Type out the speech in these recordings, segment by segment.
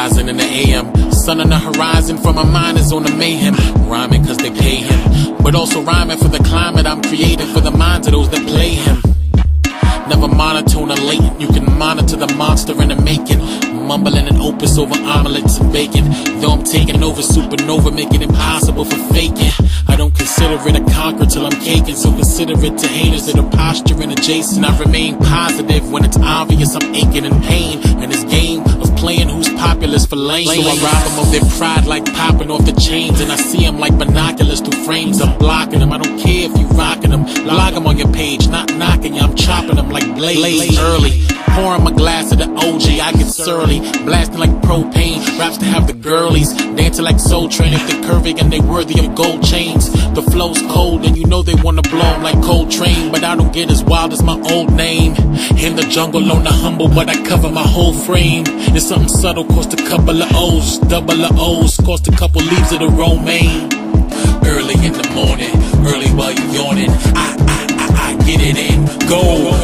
Rising in the AM, sun on the horizon for my mind is on the mayhem. Rhyming cause they pay him, but also rhyming for the climate I'm creating for the minds of those that play him. Never monotone or latent, you can monitor the monster in the making. Mumbling an opus over omelets and bacon. Though I'm taking over supernova, making it impossible for faking. Consider it a conquer till I'm caking, so consider it to haters that are posturing adjacent. I remain positive when it's obvious I'm aching in pain. And this game of playing who's populous for lane. So I rob them of their pride like popping off the chains. And I see them like binoculars through frames. I'm blocking them. I don't care if you rocking them. Log them on your page, not knocking you. I'm chopping them like blades early. Pouring my glass of the OG, I get surly. Blasting like propane. Raps to have the girlies. Dancing like Soul Train if they're curvy and they worthy of gold chains. The flow's cold and you know they wanna blow like Coltrane. But I don't get as wild as my old name. In the jungle on the humble, but I cover my whole frame. It's something subtle, cost a couple of O's. Double of O's, cost a couple leaves of the romaine. Early in the morning, early while you yawning. I, I, I, I get it in, go.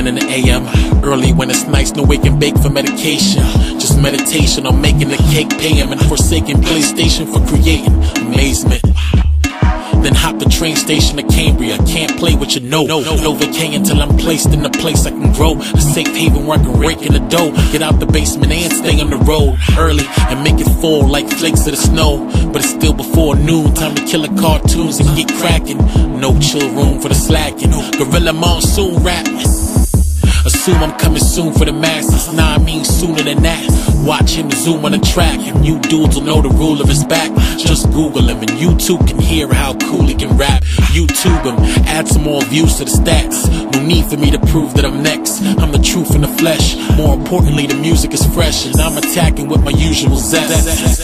10 in the AM. Early when it's nice, no wake and bake for medication. Just meditation on making the cake, paying and forsaking PlayStation for creating amazement. Then hop the train station to Cambria. Can't play with you no, No, no vacay until I'm placed in a place I can grow. A safe haven where I can rake in the dough. Get out the basement and stay on the road early and make it fall like flakes of the snow. But it's still before noon. Time to kill the cartoons and get cracking. No chill room for the slacking. Gorilla monsoon rap. Assume I'm coming soon for the masses. Nah, I mean sooner than that. Watch him zoom on the track, and you dudes will know the rule of his back. Just Google him, and you too can hear how cool he can rap. YouTube him, add some more views to the stats. No need for me to prove that I'm next. I'm the truth in the flesh. More importantly, the music is fresh, and I'm attacking with my usual zest.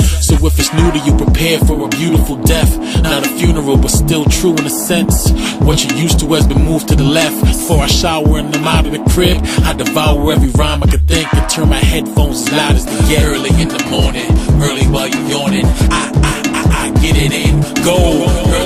If it's new to you, prepare for a beautiful death. Not a funeral, but still true in a sense. What you used to has been moved to the left. Before I shower and I'm out of the crib, I devour every rhyme I could think and turn my headphones as loud as they get. Early in the morning, early while you're yawning, I, I, I, I get it in, go. Early